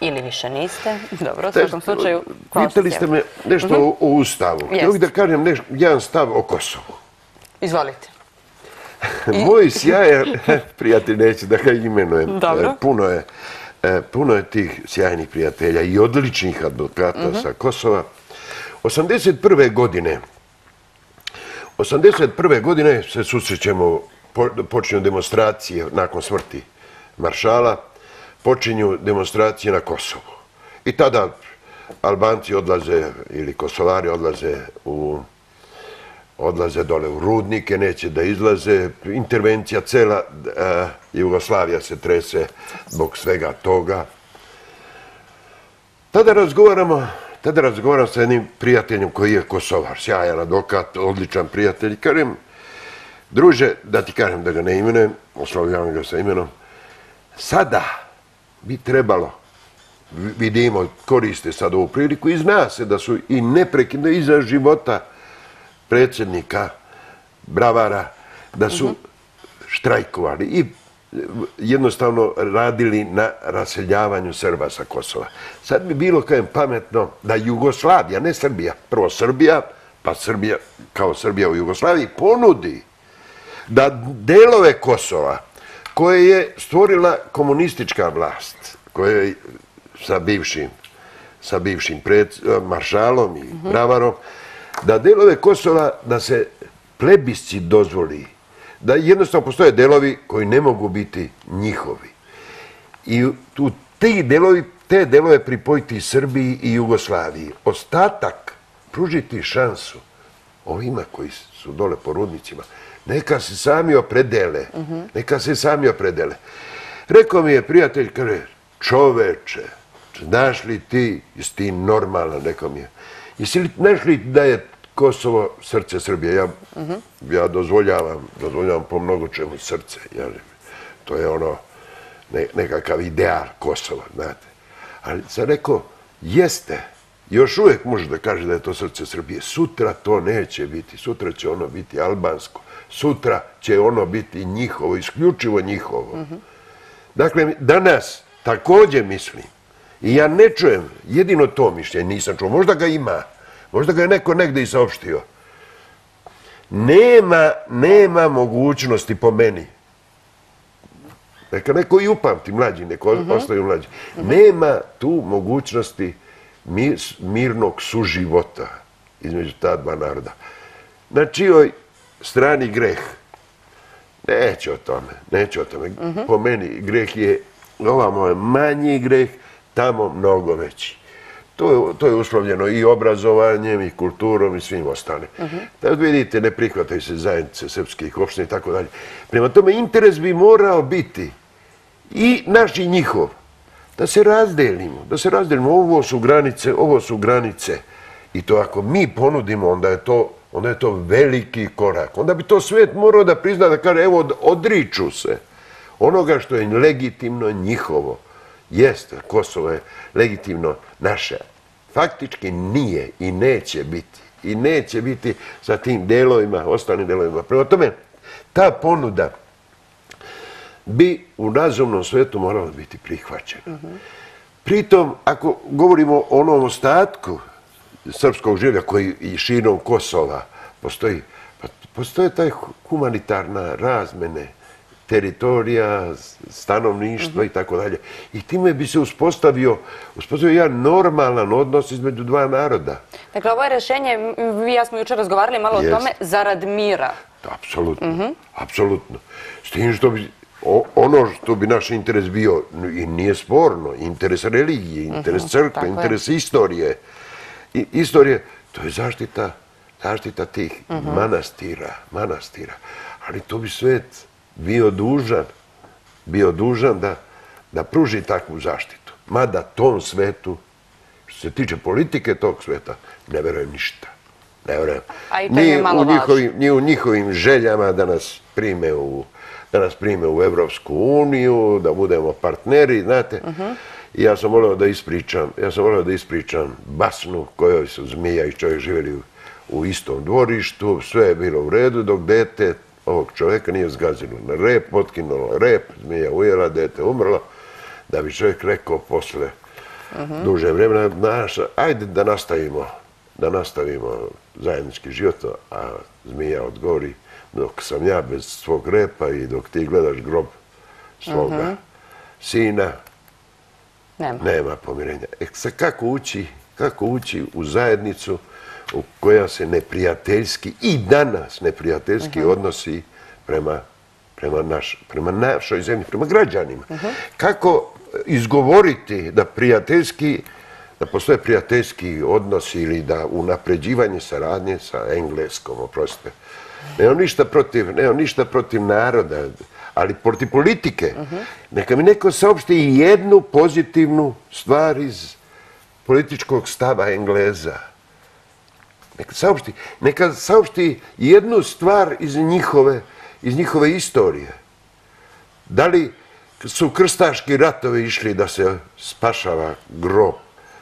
Ili više niste. Dobro, u svakom slučaju. Pitali ste me nešto mhm. o Ustavu. Htio bih da kažem jedan stav o Kosovu. Izvolite. Moj sjajan prijatelj, neću da ga imenujem, e, puno je, e, puno je tih sjajnih prijatelja i odličnih advokata mhm. sa Kosova. 81. godine, 81. godine se susrećemo, počinju demonstracije nakon smrti maršala, počinju demonstracije na Kosovu. I tada Albanci odlaze ili Kosovari odlaze u odlaze dole u rudnike, neće da izlaze. Intervencija cela eh, Jugoslavija se trese zbog svega toga. Tada razgovaramo, tada razgovaram sa jednim prijateljem koji je Kosovar, sjajan advokat, odličan prijatelj. Kažem, druže, da ti kažem da ga ne imenujem, oslovljavam ga sa imenom, sada bi trebalo, vidimo, koriste sad ovu priliku i zna se da su i neprekidno iza života predsjednika Bravara da su štrajkovali i jednostavno radili na raseljavanju Srba sa Kosova. Sad bi bilo kajem pametno da Jugoslavija, ne Srbija, prvo Srbija, pa Srbija kao Srbija u Jugoslaviji, ponudi da delove Kosova koje je stvorila komunistička vlast, koje je sa bivšim, sa bivšim eh, maršalom i Bravarom, da delove Kosova, da se plebisci dozvoli, da jednostavno postoje delovi koji ne mogu biti njihovi. I tu te delovi, te delove pripojiti Srbiji i Jugoslaviji. Ostatak pružiti šansu ovima koji su dole po rudnicima, neka se sami opredele, neka se sami opredele. Rekao mi je prijatelj, kaže, čoveče, znaš li ti, jesi ti normalan, rekao mi je, Jesi li našli da je Kosovo srce Srbije? Ja, ja dozvoljavam, dozvoljavam po mnogo čemu srce. Jel? To je ono ne, nekakav ideal Kosova, znate. Ali sam rekao, jeste, još uvijek može da kaže da je to srce Srbije. Sutra to neće biti, sutra će ono biti albansko. Sutra će ono biti njihovo, isključivo njihovo. Dakle, danas također mislim, I ja ne čujem jedino to mišljenje, nisam čuo, možda ga ima, možda ga je neko negde i saopštio. Nema, nema mogućnosti po meni. Neka neko i upamti mlađi, neko uh ostaju mlađi. Nema tu mogućnosti mirnog suživota između ta dva naroda. Na čijoj strani greh? Neće o tome, neće o tome. Po meni greh je, ovamo je manji greh, tamo mnogo veći. To je uslovljeno i obrazovanjem, i kulturom, i svim ostalim. Da vidite, ne prihvataju se zajednice srpskih opština i tako dalje. Prema tome, interes bi morao biti i naš i njihov, da se razdelimo, da se razdelimo. Ovo su granice, ovo su granice. I to ako mi ponudimo, onda je to onda je to veliki korak. Onda bi to svet morao da prizna da kaže, evo, odriču se onoga što je legitimno njihovo. Jeste, Kosovo je legitimno naše. Faktički nije i neće biti. I neće biti sa tim delovima, ostalim delovima. Prema tome, ta ponuda bi u razumnom svetu morala biti prihvaćena. Pritom, ako govorimo o onom ostatku srpskog življa koji i širom Kosova postoji, pa postoje taj humanitarna razmene teritorija, stanovništva i tako dalje. I time bi se uspostavio, uspostavio jedan normalan odnos između dva naroda. Dakle, ovo je rešenje, vi ja smo jučer razgovarali malo o tome, zarad mira. Apsolutno, apsolutno. S tim što bi, ono što bi naš interes bio, i nije sporno, interes religije, interes crkve, interes istorije, istorije, to je zaštita, zaštita tih manastira, manastira. Ali to bi svet bio dužan, bio dužan da, da pruži takvu zaštitu. Mada tom svetu, što se tiče politike tog sveta, ne verujem ništa. Ne verujem. A i to je malo njihovim, Ni u njihovim željama da nas prime u da nas prime u Evropsku uniju, da budemo partneri, znate. Uh -huh. I ja sam volio da ispričam, ja sam volio da ispričam basnu kojoj su zmija i čovjek živjeli u, u istom dvorištu, sve je bilo u redu, dok dete ovog čovjeka nije zgazilo na rep, otkinulo rep, zmija ujela, dete umrlo, da bi čovjek rekao posle duže vremena, naša, ajde da nastavimo, da nastavimo zajednički život, a zmija odgovori, dok sam ja bez svog repa i dok ti gledaš grob svoga mhm. sina, nema pomirenja. E, sad kako ući, kako ući u zajednicu u koja se neprijateljski i danas neprijateljski uh -huh. odnosi prema, prema, naš, prema našoj zemlji, prema građanima. Uh -huh. Kako izgovoriti da prijateljski da postoje prijateljski odnosi ili da unapređivanje saradnje sa engleskom, oprostite. Nemam ništa protiv, nemam ništa protiv naroda, ali protiv politike. Uh -huh. Neka mi neko saopšti jednu pozitivnu stvar iz političkog stava Engleza. Neka saopšti, neka saopšti jednu stvar iz njihove, iz njihove istorije. Da li su krstaški ratovi išli da se spašava grob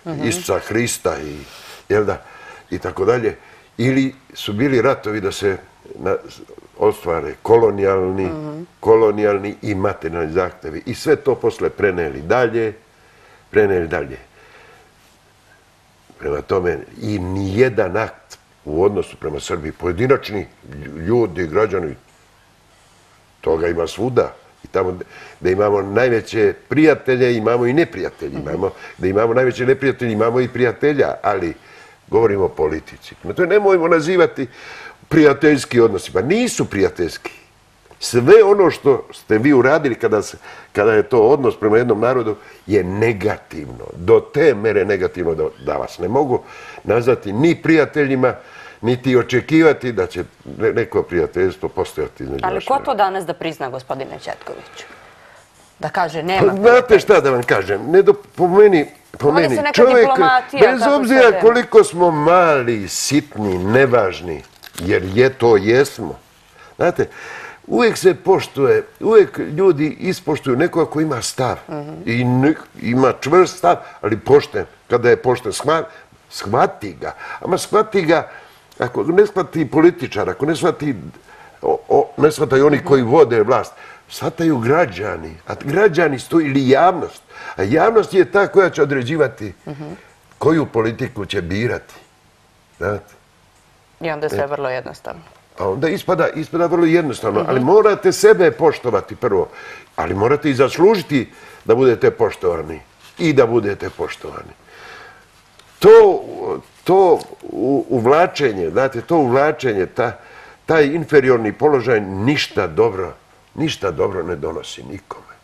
-huh. Isusa Hrista i, jel da, i tako dalje, ili su bili ratovi da se na, ostvare kolonijalni, uh kolonijalni i materijalni zahtevi. I sve to posle preneli dalje, preneli dalje. Prema tome, i nijedan akt u odnosu prema Srbiji, pojedinačni ljudi, građani, toga ima svuda. I tamo da imamo najveće prijatelje, imamo i neprijatelje. Imamo, da imamo najveće neprijatelje, imamo i prijatelja, ali govorimo o politici. Na to nemojmo nazivati prijateljski odnosi. Pa nisu prijateljski. Sve ono što ste vi uradili kada, se, kada je to odnos prema jednom narodu je negativno. Do te mere negativno da, da vas ne mogu nazvati ni prijateljima, niti očekivati da će neko prijateljstvo postojati između Ali ko to danas da prizna, gospodine Četkoviću? Da kaže, nema pa, Znate šta da vam kažem? Ne do, po meni, po meni čovjek, bez obzira koliko smo mali, sitni, nevažni, jer je to jesmo. Znate, uvijek se poštuje, uvijek ljudi ispoštuju nekoga ko ima stav. I ima čvrst stav, ali pošten. Kada je pošten, shvati ga. Ama shvati ga, ako ne shvati političar, ako ne shvati, ne shvataju oni koji vode vlast, shvataju građani. A građani stoji ili javnost. A javnost je ta koja će određivati koju politiku će birati. Znate? I onda je sve vrlo jednostavno. A onda ispada, ispada vrlo jednostavno. Ali morate sebe poštovati prvo. Ali morate i zaslužiti da budete poštovani. I da budete poštovani. To, to uvlačenje, znate, to uvlačenje, ta, taj inferiorni položaj ništa dobro, ništa dobro ne donosi nikome.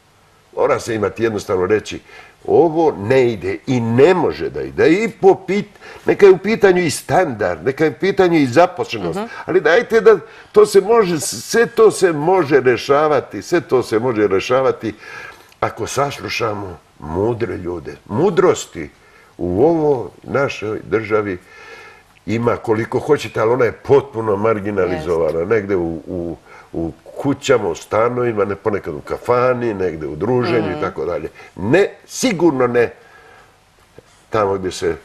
Mora se imati jednostavno reći, ovo ne ide i ne može da ide. I po pit, neka je u pitanju i standard, neka je u pitanju i zaposlenost. Ali dajte da to se može, sve to se može rešavati, sve to se može rešavati ako saslušamo mudre ljude. Mudrosti u ovo našoj državi ima koliko hoćete, ali ona je potpuno marginalizovana. Negde u, u, u kućama, u stanovima, ne ponekad u kafani, negde u druženju i tako dalje. Ne, sigurno ne tamo gdje se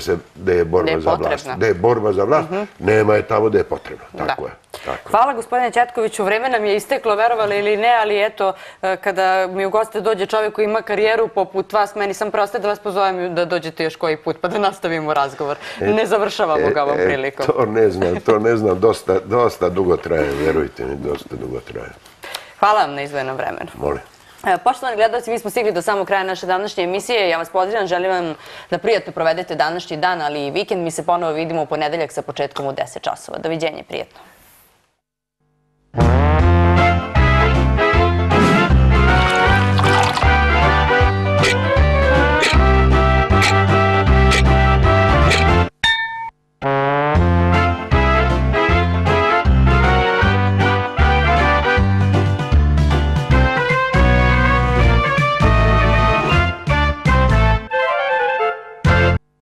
se, gdje je borba je za vlast. potrebna. Gdje je borba za vlast, nema je tamo gdje je potrebno. Tako Da. je. Tako je. Hvala gospodine Četkoviću, vreme nam je isteklo, verovali ili ne, ali eto, e, kada mi u goste dođe čovjek koji ima karijeru poput vas, meni sam proste da vas pozovem da dođete još koji put, pa da nastavimo razgovor. Ne završavamo ga ovom E, e, prilikom. To ne znam, to ne znam, dosta, dosta dugo traje, vjerujte mi, dosta dugo traje. Hvala vam na izvojenom vremenu. Molim. Poštovani gledalci, mi smo stigli do samog kraja naše današnje emisije. Ja vas pozdravljam, želim vam da prijatno provedete današnji dan, ali i vikend. Mi se ponovo vidimo u ponedeljak sa početkom u 10 časova. Doviđenje, prijatno.